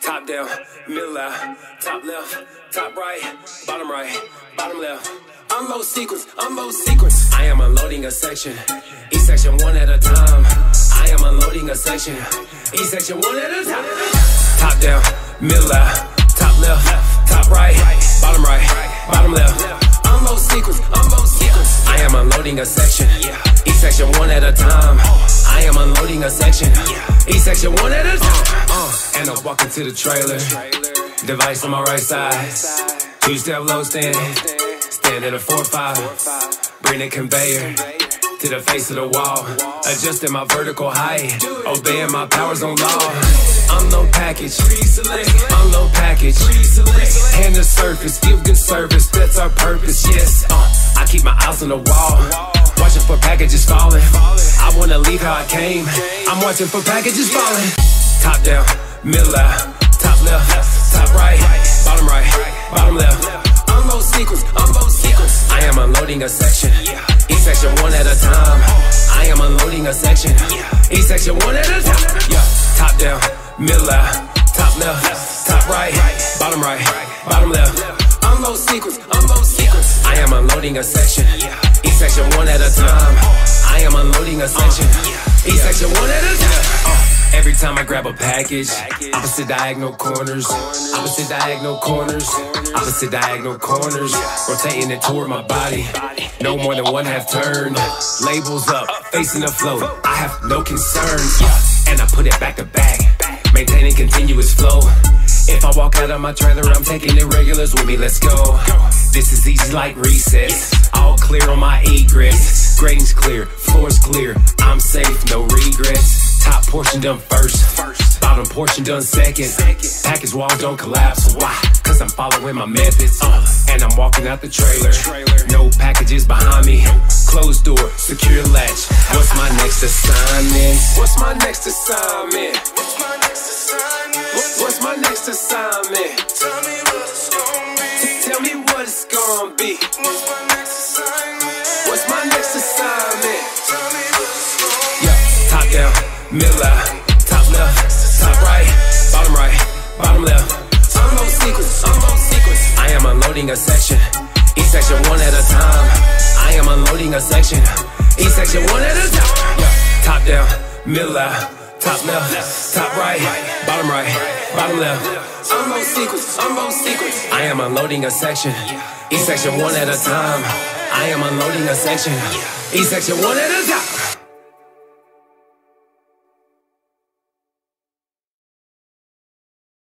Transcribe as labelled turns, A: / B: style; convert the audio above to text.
A: Top down, middle out, top left, top right, bottom right, bottom left. Unload sequence, unload sequence. I am unloading a section, each section one at a time. I am unloading a section, each section one at a time. Top down, middle out, top left, top right, bottom right, bottom left. Unload sequence, unload sequence. I am unloading a section, each section one at a time. I am unloading a section, each section one at a time. Uh, and I'm walking to the trailer, device on my right side, two step low stand, stand at a four five, bring the conveyor to the face of the wall, adjusting my vertical height, obeying my powers on law. Unload package, unload package, hand the surface, give good service, that's our purpose, yes. Uh, Eyes on the wall. Watching for packages falling. I wanna leave how I came. I'm watching for packages falling. Top down, middle out, top left, top right, bottom right, bottom left. Unload sequence, unload sequence. I am unloading a section, each section one at a time. I am unloading a section, each section one at a time. Yeah, top down, middle out, top left, top right, bottom right, bottom left. Unload sequence, unload sequence. I am unloading a section, each section one at a time. I am unloading a section, each section one at a time. Every time I grab a package, opposite diagonal corners, opposite diagonal corners, opposite diagonal corners, rotating it toward my body. No more than one half turn. Labels up, facing the flow. I have no concerns. And I put it back to back, maintaining continuous flow. If I walk out of my trailer, I'm taking the regulars with me. Let's go. This is easy like recess. All clear on my egress. Grading's clear, floor's clear. I'm safe, no regrets. Top portion done first. Bottom portion done second. Package wall don't collapse. Why? Cause I'm following my methods. And I'm walking out the trailer. No packages behind me. Closed door, secure latch. What's my next assignment? What's my next assignment?
B: Gonna be. What's my next assignment?
A: What's my next assignment?
B: Tell me what gonna.
A: Yeah, top down, middle out, top left, top right, bottom right, bottom left. Sequence, unload sequence. I am unloading a section, each section one at a time. I am unloading a section, each section one at a time. Yeah, top down, middle out, top left, top right, bottom right, bottom left. I am unloading a section, each section one at a time. I am unloading a section, each section one at a time.